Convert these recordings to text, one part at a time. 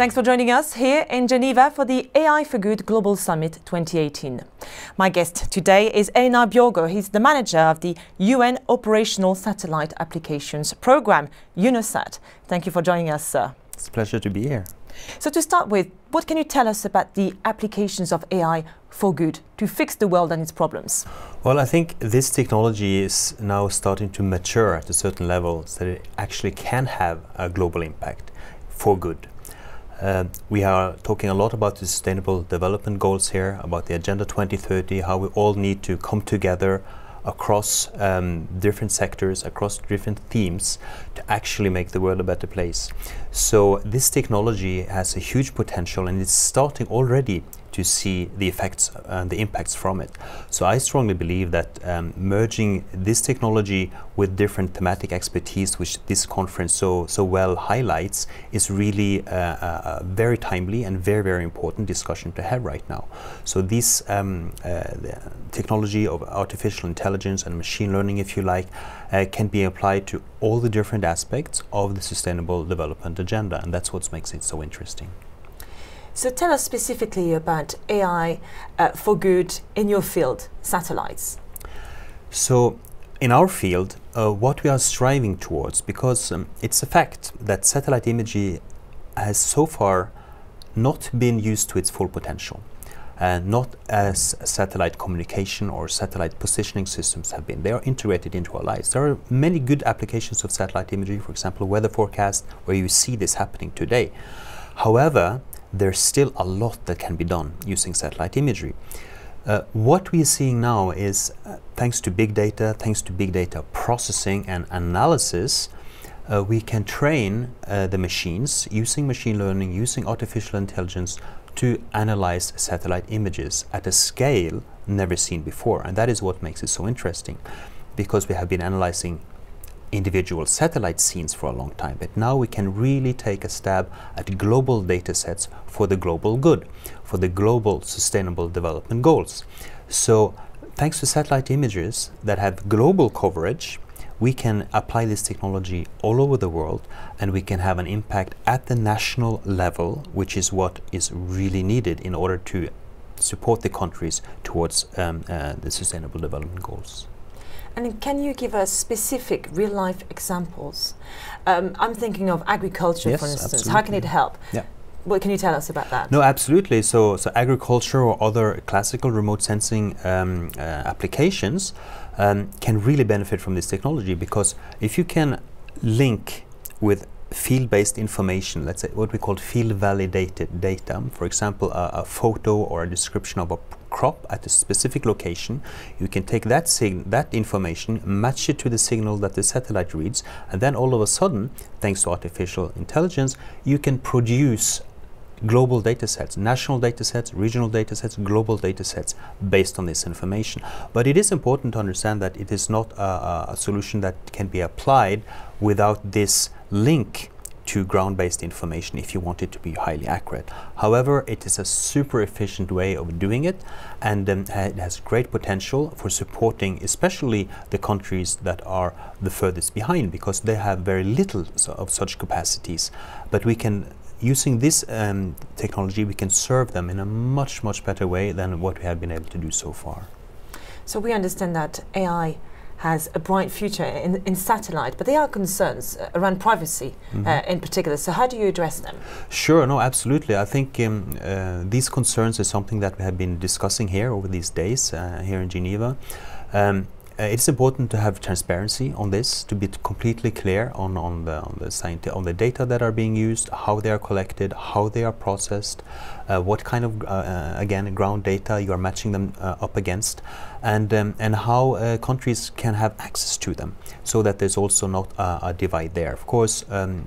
Thanks for joining us here in Geneva for the AI for Good Global Summit 2018. My guest today is Einar Bjorgo. He's the manager of the UN Operational Satellite Applications Program, UNOSAT. Thank you for joining us, sir. It's a pleasure to be here. So to start with, what can you tell us about the applications of AI for good to fix the world and its problems? Well, I think this technology is now starting to mature at a certain level so that it actually can have a global impact for good. Uh, we are talking a lot about the sustainable development goals here, about the Agenda 2030, how we all need to come together across um, different sectors, across different themes to actually make the world a better place. So this technology has a huge potential and it's starting already to see the effects and the impacts from it. So I strongly believe that um, merging this technology with different thematic expertise, which this conference so so well highlights, is really uh, a, a very timely and very very important discussion to have right now. So this um, uh, technology of artificial intelligence and machine learning, if you like, uh, can be applied to all the different aspects of the sustainable development agenda, and that's what makes it so interesting. So tell us specifically about AI uh, for good in your field, satellites. So in our field, uh, what we are striving towards, because um, it's a fact that satellite imagery has so far not been used to its full potential. Uh, not as satellite communication or satellite positioning systems have been. They are integrated into our lives. There are many good applications of satellite imagery, for example, weather forecast, where you see this happening today. However, there's still a lot that can be done using satellite imagery. Uh, what we are seeing now is, uh, thanks to big data, thanks to big data processing and analysis, uh, we can train uh, the machines using machine learning, using artificial intelligence to analyze satellite images at a scale never seen before. And that is what makes it so interesting, because we have been analyzing individual satellite scenes for a long time, but now we can really take a stab at global data sets for the global good, for the global sustainable development goals. So thanks to satellite images that have global coverage, we can apply this technology all over the world and we can have an impact at the national level, which is what is really needed in order to support the countries towards um, uh, the sustainable development goals. And can you give us specific real life examples? Um, I'm thinking of agriculture, yes, for instance. Absolutely. How can it help? Yeah. What can you tell us about that? No, absolutely. So, so agriculture or other classical remote sensing um, uh, applications um, can really benefit from this technology because if you can link with field-based information, let's say what we call field-validated data, for example, a, a, photo or a description of a crop at a specific location, you can take that that information, match it to the signal that the satellite reads, and then all of a sudden, thanks to artificial intelligence, you can produce global data sets, national data sets, regional data sets, global data sets based on this information. But it is important to understand that it is not a, a solution that can be applied without this link to ground-based information if you want it to be highly accurate. However, it is a super efficient way of doing it and um, it has great potential for supporting especially the countries that are the furthest behind because they have very little of such capacities. But we can using this um, technology, we can serve them in a much, much better way than what we have been able to do so far. So we understand that AI has a bright future in, in satellite, but there are concerns uh, around privacy mm -hmm. uh, in particular. So how do you address them? Sure, no, absolutely. I think um, uh, these concerns are something that we have been discussing here over these days uh, here in Geneva. Um, uh, it's important to have transparency on this, to be completely clear on, on, the, on, the on the data that are being used, how they are collected, how they are processed, uh, what kind of, uh, uh again, ground data you are matching them uh, up against, and, um, and how uh, countries can have access to them, so that there's also not a divide there. Of course, um,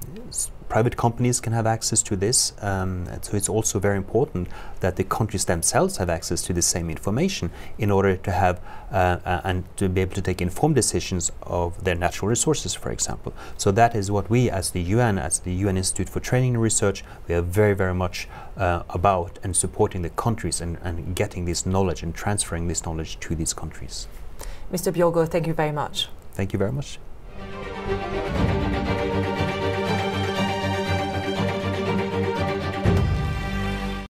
private companies can have access to this. Um, so it's also very important that the countries themselves have access to the same information in order to have uh, uh, and to be able to take informed decisions of their natural resources, for example. So that is what we, as the UN, as the UN Institute for Training and Research, we are very, very much uh, about and supporting the countries and, and getting this knowledge and transferring this knowledge to these countries. Mr. Bjorgo, thank you very much. Thank you very much.